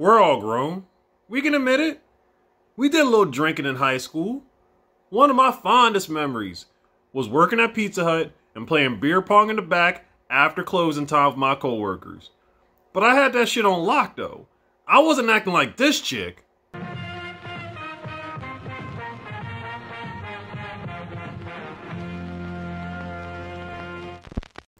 We're all grown. We can admit it. We did a little drinking in high school. One of my fondest memories was working at Pizza Hut and playing beer pong in the back after closing time with my coworkers. But I had that shit on lock though. I wasn't acting like this chick.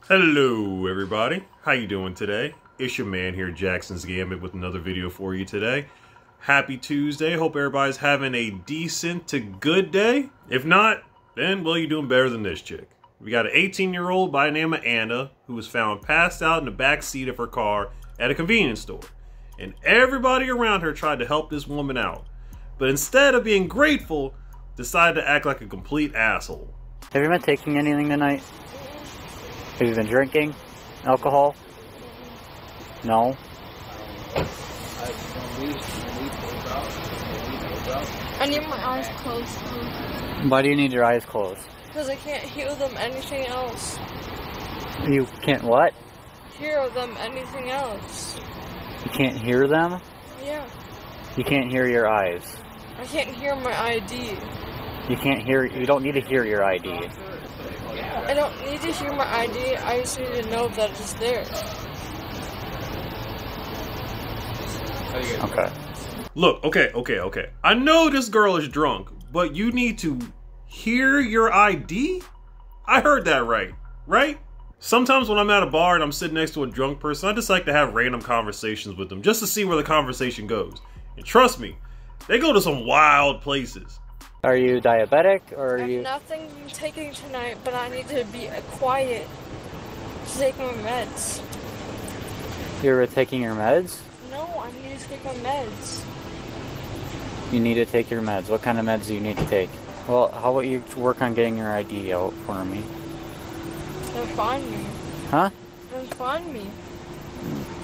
Hello everybody. How you doing today? It's your man here, Jaxson's Gambit, with another video for you today. Happy Tuesday. Hope everybody's having a decent to good day. If not, then, well, you're doing better than this chick. We got an 18 year old by the name of Anna who was found passed out in the back seat of her car at a convenience store. And everybody around her tried to help this woman out. But instead of being grateful, decided to act like a complete asshole. Have you been taking anything tonight? Have you been drinking alcohol? No. I need my eyes closed Why do you need your eyes closed? because I can't hear them anything else. You can't what? Hear them anything else. You can't hear them? Yeah. You can't hear your eyes. I can't hear my ID. You can't hear you don't need to hear your ID. I don't need to hear my ID. I just need to know that it's there. Okay. Look, okay, okay, okay. I know this girl is drunk, but you need to hear your ID? I heard that right, right? Sometimes when I'm at a bar and I'm sitting next to a drunk person, I just like to have random conversations with them just to see where the conversation goes. And trust me, they go to some wild places. Are you diabetic or I are have you nothing taking tonight, but I need to be quiet to take my meds. you're taking your meds? I need to take my meds. You need to take your meds. What kind of meds do you need to take? Well, how about you work on getting your ID out for me? Then find me. Huh? Then find me.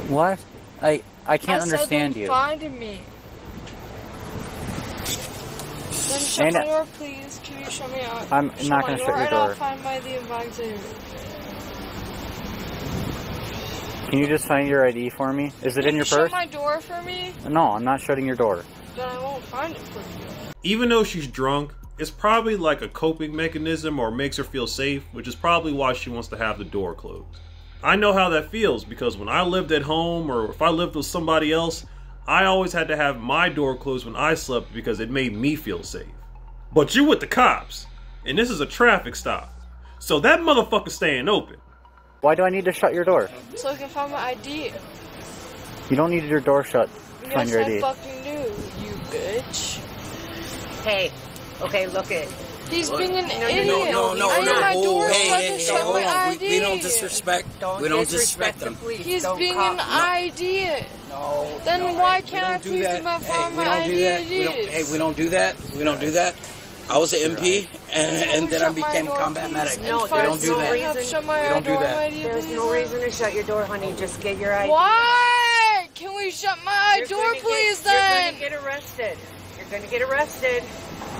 What? I I can't I said understand then you. Find me. Then shut Anna- my door, please. Can you shut me out? I'm shut not gonna shut your and I'll door. find my the advisor. Can you just find your ID for me? Is it Can in you your shut purse? my door for me? No, I'm not shutting your door. Then I won't find it for you. Even though she's drunk, it's probably like a coping mechanism or makes her feel safe, which is probably why she wants to have the door closed. I know how that feels because when I lived at home or if I lived with somebody else, I always had to have my door closed when I slept because it made me feel safe. But you with the cops, and this is a traffic stop. So that motherfucker's staying open. Why do I need to shut your door? So I can find my ID. You don't need your door shut to find Yes, your I ID. fucking do, you bitch. Hey, okay, look it. He's being an no, idiot. no, no, I need no. my Oh, door hey, hey, hey, shut hold on. We, we don't disrespect. Don't we don't disrespect disrespect them. the police. He's don't being cop- an no, ID. No. Then no, why we can't I don't do please that. my Hey, find we my don't do that. We don't, hey, we don't do that. We don't do that. I was an MP, and, and then I became combat medic. No, we find don't do someone that. to help Shut my We don't do door, that. There's no reason to shut your door, honey. Just get your ID. Why? Can we shut my You're door, please, get, then? You're gonna get arrested. You're gonna get arrested.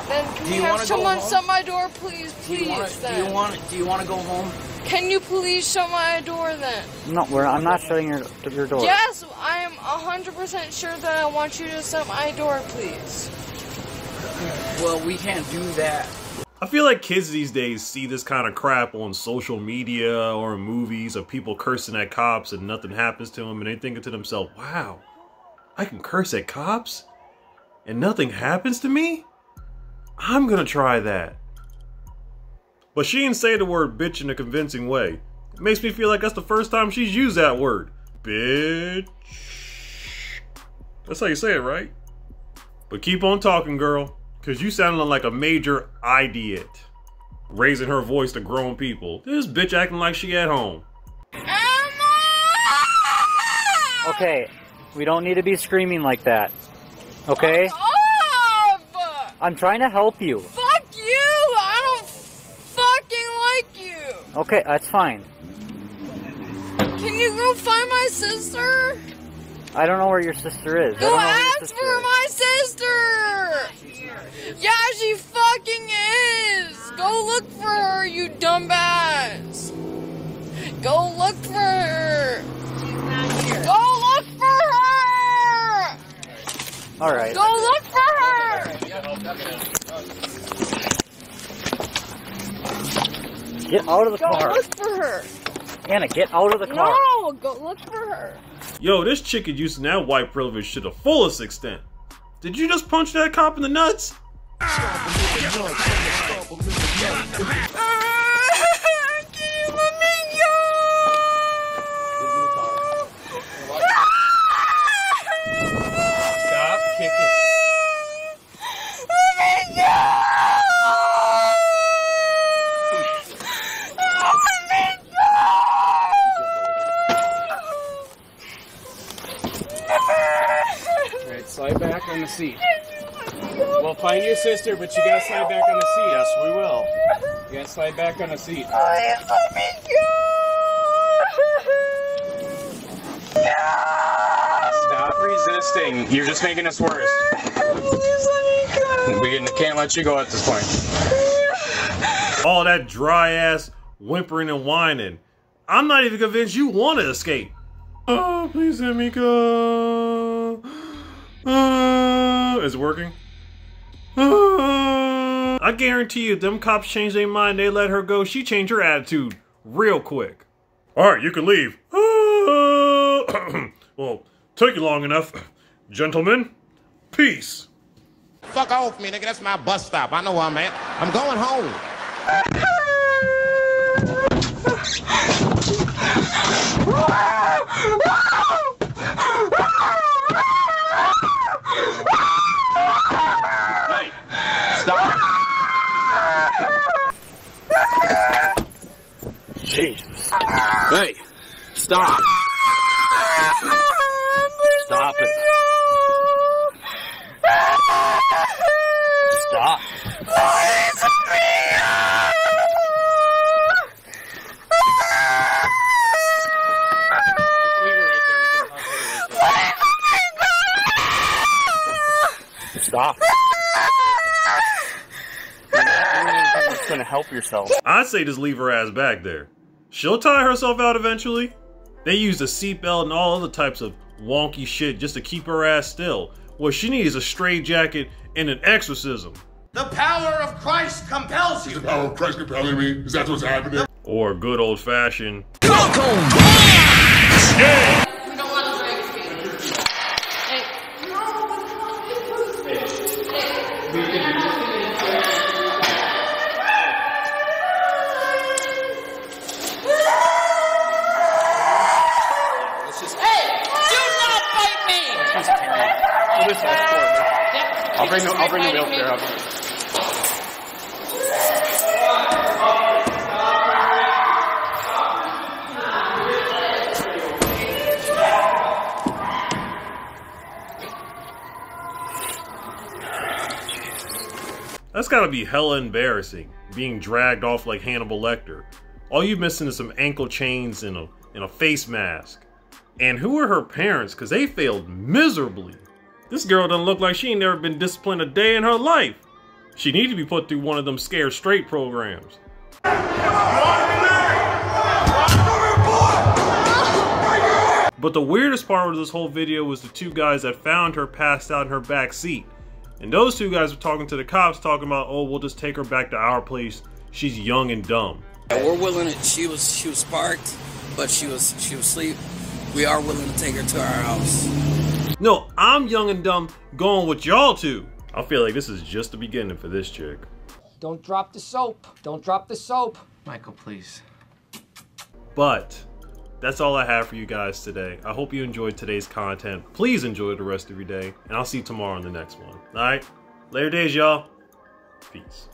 Then can Do we you have wanna go someone home? shut my door, please, please, Do you please, want? Do then? you want? Do you want to go home? Can you please shut my door, then? No, we're, I'm not shutting your your door. Yes, I am 100% sure that I want you to shut my door, please. Well, we can't do that. I feel like kids these days see this kind of crap on social media or movies of people cursing at cops and nothing happens to them, and they thinking to themselves, wow, I can curse at cops and nothing happens to me? I'm gonna try that. But she didn't say the word bitch in a convincing way. It makes me feel like that's the first time she's used that word. Bitch. That's how you say it, right? But keep on talking, girl, because you sounding like a major idiot. Raising her voice to grown people. This bitch acting like she at home. Emma! Okay, we don't need to be screaming like that. Okay? Off! I'm trying to help you. Fuck you! I don't fucking like you! Okay, that's fine. Can you go find my sister? I don't know where your sister is. I Go don't know where your ask for is. my sister! Yeah, she fucking is! Go look for her, you dumbass! Go look for her! Go look for her! All right. Go look for her! Get out of the Go car. look for her! Anna, get out of the car. No! Go look for her! Yo, this chick is using that white privilege to the fullest extent. Did you just punch that cop in the nuts? Can you let me Stop kicking. Alright, slide back on the seat. We'll find your sister, but you gotta slide back on the seat. Yes, we will. You gotta slide back on the seat. Stop resisting. You're just making us worse. Please let me go. We can't let you go at this point. All that dry ass whimpering and whining. I'm not even convinced you want to escape. Oh, please let me go. Uh, is it working? Uh, I guarantee you, them cops change their mind, they let her go, she changed her attitude real quick. All right, you can leave. Uh, well, took you long enough. Gentlemen, peace. Fuck off me, nigga. That's my bus stop. I know where I'm at. I'm going home. Jesus. Hey, stop. Stop it. Stop. Stop. You're just gonna help yourself. I'd say just leave her ass back there. She'll tie herself out eventually. They use a seatbelt and all other types of wonky shit just to keep her ass still. What she needs is a straitjacket and an exorcism. The power of Christ compels you. Oh, Christ compelling me? Is that what's happening? Or good old fashioned. Hey! I'll bring the, I'll bring the wheelchair up. That's gotta be hella embarrassing, being dragged off like Hannibal Lecter. All you missing is some ankle chains and a, and a face mask. And who are her parents? Because they failed miserably. This girl doesn't look like she ain't never been disciplined a day in her life. She need to be put through one of them scared straight programs. But the weirdest part of this whole video was the two guys that found her passed out in her back seat. And those two guys were talking to the cops, talking about, oh, we'll just take her back to our place. She's young and dumb. We're willing to, she was she was sparked, but she was she was asleep. We are willing to take her to our house. No, I'm young and dumb going with y'all two. I feel like this is just the beginning for this chick. Don't drop the soap. Don't drop the soap. Michael, please. But that's all I have for you guys today. I hope you enjoyed today's content. Please enjoy the rest of your day, and I'll see you tomorrow on the next one. All right? Later days, y'all. Peace.